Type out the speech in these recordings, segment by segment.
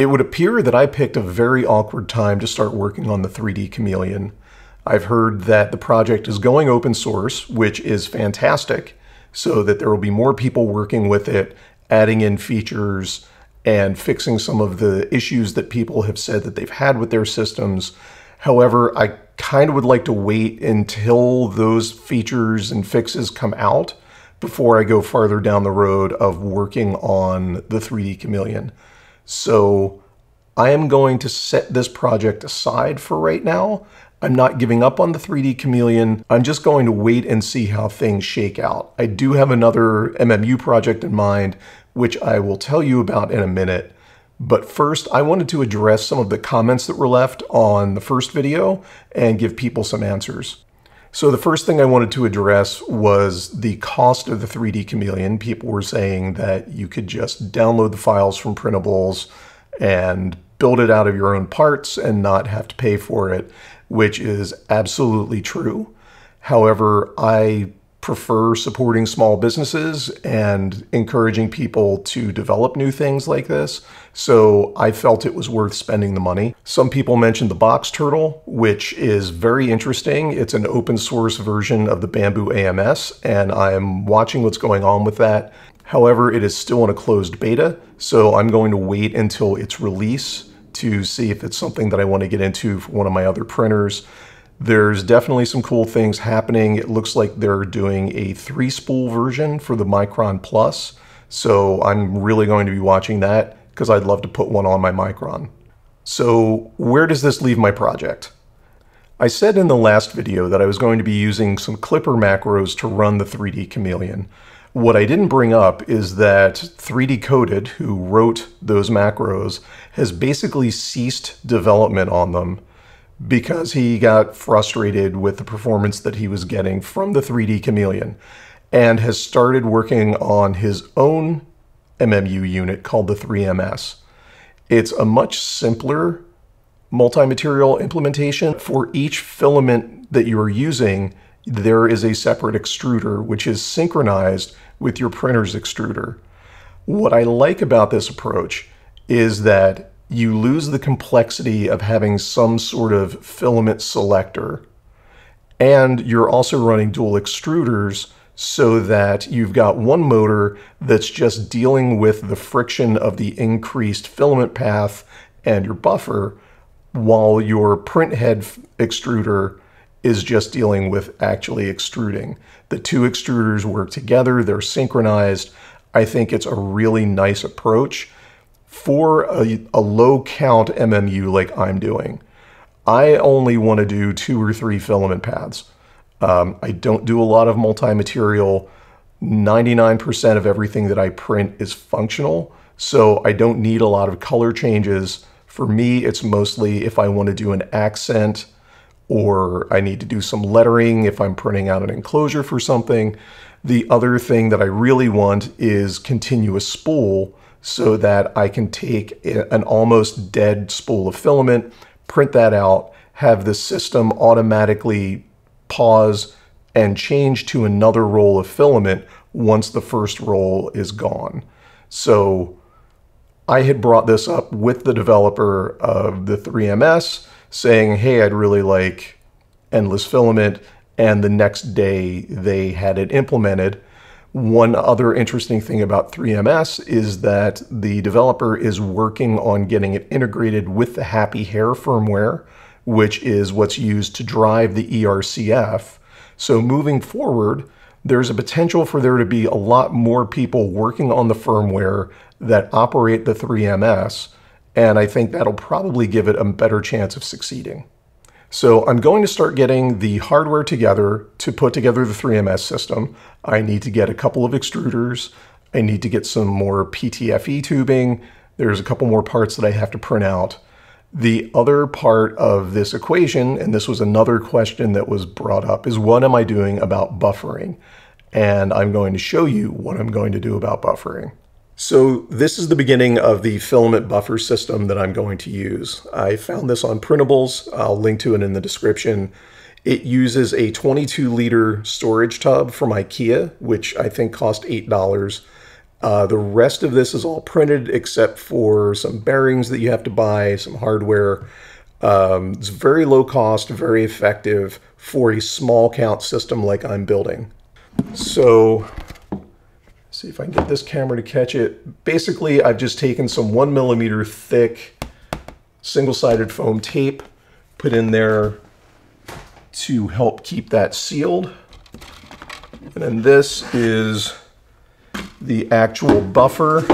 It would appear that I picked a very awkward time to start working on the 3D Chameleon. I've heard that the project is going open source, which is fantastic, so that there will be more people working with it, adding in features, and fixing some of the issues that people have said that they've had with their systems. However, I kind of would like to wait until those features and fixes come out before I go farther down the road of working on the 3D Chameleon. So I am going to set this project aside for right now. I'm not giving up on the 3D Chameleon. I'm just going to wait and see how things shake out. I do have another MMU project in mind, which I will tell you about in a minute. But first, I wanted to address some of the comments that were left on the first video and give people some answers. So the first thing I wanted to address was the cost of the 3D Chameleon. People were saying that you could just download the files from printables and build it out of your own parts and not have to pay for it, which is absolutely true. However, I prefer supporting small businesses and encouraging people to develop new things like this. So I felt it was worth spending the money. Some people mentioned the Box Turtle, which is very interesting. It's an open source version of the Bambu AMS, and I'm watching what's going on with that. However, it is still in a closed beta, so I'm going to wait until its release to see if it's something that I want to get into for one of my other printers. There's definitely some cool things happening. It looks like they're doing a three spool version for the Micron Plus. So I'm really going to be watching that because I'd love to put one on my Micron. So where does this leave my project? I said in the last video that I was going to be using some Klipper macros to run the 3D Chameleon. What I didn't bring up is that 3D Coded, who wrote those macros, has basically ceased development on them because he got frustrated with the performance that he was getting from the 3D Chameleon and has started working on his own MMU unit called the 3MS. It's a much simpler multi-material implementation. For each filament that you are using, there is a separate extruder which is synchronized with your printer's extruder. What I like about this approach is that you lose the complexity of having some sort of filament selector. And you're also running dual extruders so that you've got one motor that's just dealing with the friction of the increased filament path and your buffer, while your print head extruder is just dealing with actually extruding. The two extruders work together, they're synchronized. I think it's a really nice approach for a, a low count MMU like I'm doing, I only want to do two or three filament paths. Um, I don't do a lot of multi-material. 99% of everything that I print is functional, so I don't need a lot of color changes. For me, it's mostly if I want to do an accent or I need to do some lettering if I'm printing out an enclosure for something. The other thing that I really want is continuous spool so that I can take an almost dead spool of filament, print that out, have the system automatically pause and change to another roll of filament once the first roll is gone. So I had brought this up with the developer of the 3MS saying, hey, I'd really like endless filament. And the next day they had it implemented. One other interesting thing about 3MS is that the developer is working on getting it integrated with the Happy Hare firmware, which is what's used to drive the ERCF. So moving forward, there's a potential for there to be a lot more people working on the firmware that operate the 3MS, and I think that'll probably give it a better chance of succeeding. So I'm going to start getting the hardware together to put together the 3MS system. I need to get a couple of extruders. I need to get some more PTFE tubing. There's a couple more parts that I have to print out. The other part of this equation, and this was another question that was brought up, is what am I doing about buffering? And I'm going to show you what I'm going to do about buffering. So this is the beginning of the filament buffer system that I'm going to use. I found this on printables. I'll link to it in the description. It uses a 22 liter storage tub from IKEA, which I think cost $8. Uh, the rest of this is all printed except for some bearings that you have to buy, some hardware. Um, it's very low cost, very effective for a small count system like I'm building. So see if I can get this camera to catch it. Basically, I've just taken some one millimeter thick single-sided foam tape, put in there to help keep that sealed. And then this is the actual buffer.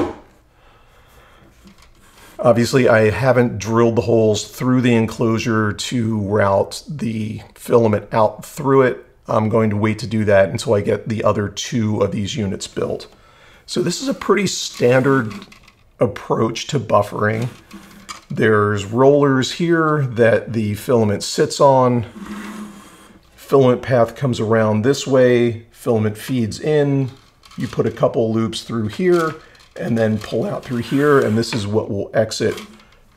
Obviously, I haven't drilled the holes through the enclosure to route the filament out through it. I'm going to wait to do that until I get the other two of these units built. So this is a pretty standard approach to buffering. There's rollers here that the filament sits on. Filament path comes around this way, filament feeds in, you put a couple loops through here and then pull out through here and this is what will exit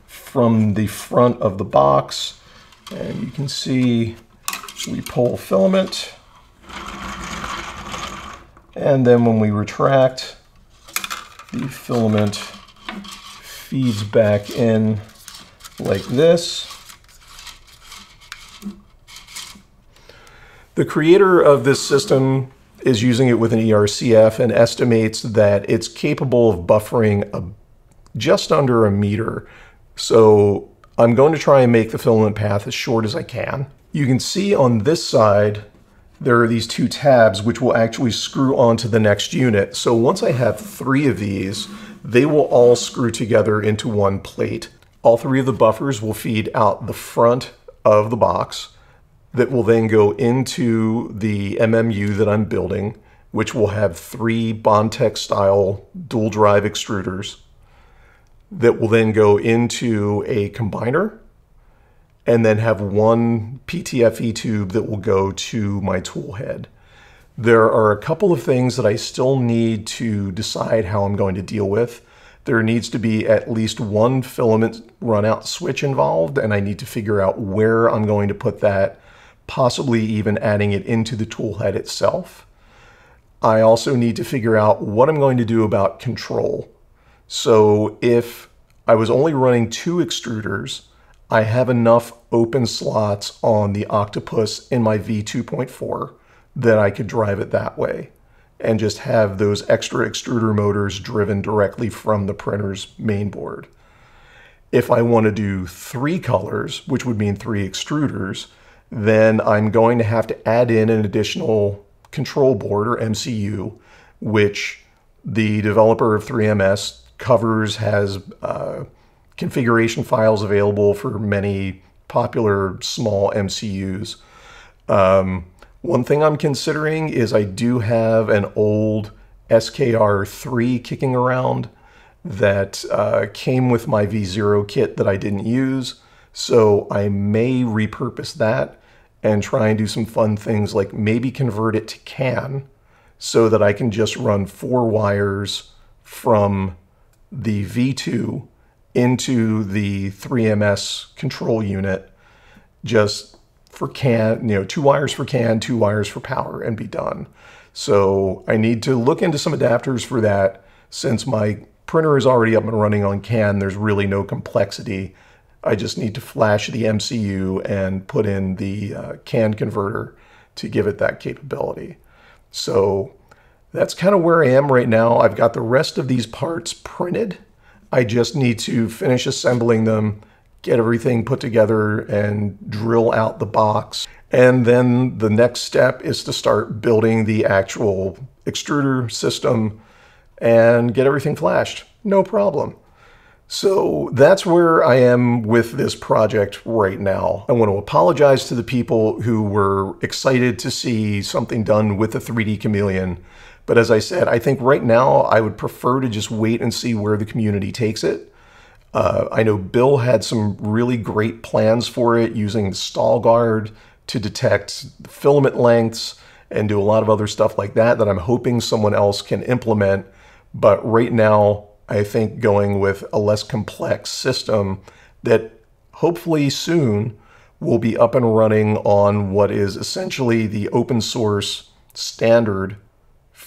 from the front of the box and you can see we pull filament and then when we retract the filament feeds back in like this the creator of this system is using it with an ERCF and estimates that it's capable of buffering a, just under a meter. So I'm going to try and make the filament path as short as I can. You can see on this side, there are these two tabs which will actually screw onto the next unit. So once I have three of these, they will all screw together into one plate. All three of the buffers will feed out the front of the box that will then go into the MMU that I'm building, which will have three Bondtech style dual drive extruders that will then go into a combiner and then have one PTFE tube that will go to my tool head. There are a couple of things that I still need to decide how I'm going to deal with. There needs to be at least one filament runout switch involved, and I need to figure out where I'm going to put that possibly even adding it into the tool head itself. I also need to figure out what I'm going to do about control. So if I was only running two extruders, I have enough open slots on the Octopus in my V2.4 that I could drive it that way and just have those extra extruder motors driven directly from the printer's main board. If I want to do three colors, which would mean three extruders, then I'm going to have to add in an additional control board or MCU, which the developer of 3MS covers, has uh, configuration files available for many popular small MCUs. Um, one thing I'm considering is I do have an old SKR3 kicking around that uh, came with my V0 kit that I didn't use. So I may repurpose that and try and do some fun things like maybe convert it to CAN so that I can just run four wires from the V2 into the 3MS control unit just for CAN, you know, two wires for CAN, two wires for power and be done. So I need to look into some adapters for that since my printer is already up and running on CAN, there's really no complexity I just need to flash the MCU and put in the uh, CAN converter to give it that capability. So that's kind of where I am right now. I've got the rest of these parts printed. I just need to finish assembling them, get everything put together and drill out the box. And then the next step is to start building the actual extruder system and get everything flashed. No problem. So that's where I am with this project right now. I want to apologize to the people who were excited to see something done with the 3D Chameleon. But as I said, I think right now I would prefer to just wait and see where the community takes it. Uh, I know Bill had some really great plans for it using the stall guard to detect filament lengths and do a lot of other stuff like that that I'm hoping someone else can implement. But right now, I think going with a less complex system that hopefully soon will be up and running on what is essentially the open source standard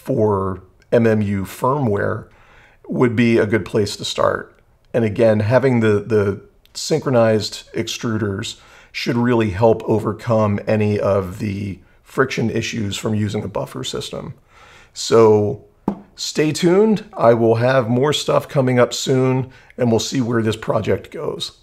for MMU firmware would be a good place to start. And again, having the, the synchronized extruders should really help overcome any of the friction issues from using a buffer system. So stay tuned. I will have more stuff coming up soon and we'll see where this project goes.